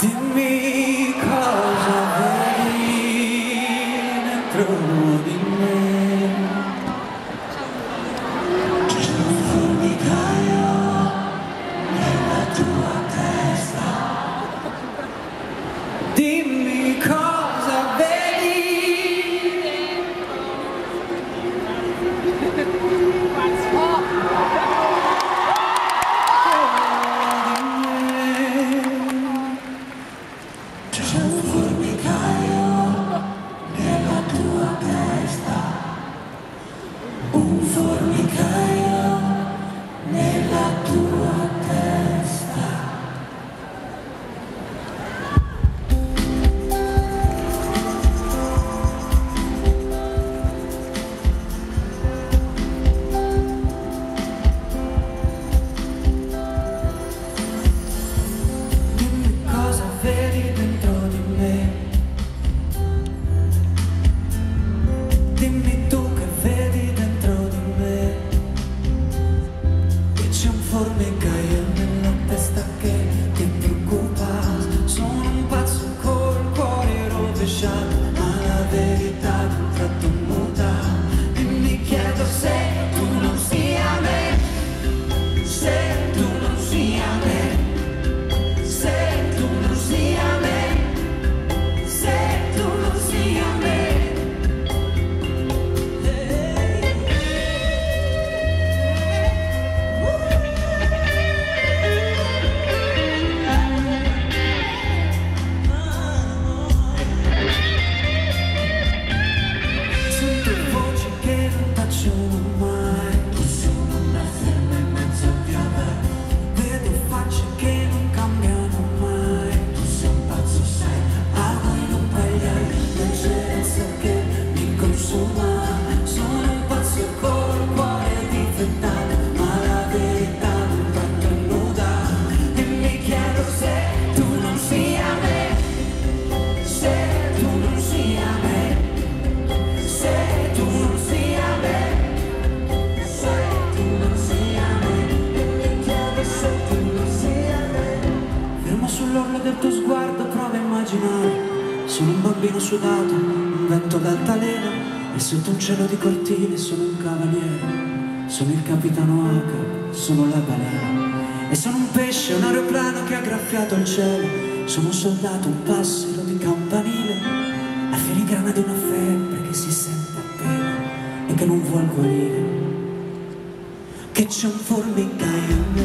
Dimmi cosa vedi dentro di me. Un formicaio nella tua testa. Dimmi you. Sull'orlo del tuo sguardo, prova a immaginare. Sono un bambino sudato, un vento d'altalena e sotto un cielo di cortine sono un cavaliere. Sono il capitano Ahab, sono la balena. E sono un pesce, un aeroplano che ha graffiato il cielo. Sono un soldato, un passero di campanile. La filigrana di una febbre che si sente appena e che non vuol guarire. Kitchen Formica, Junge.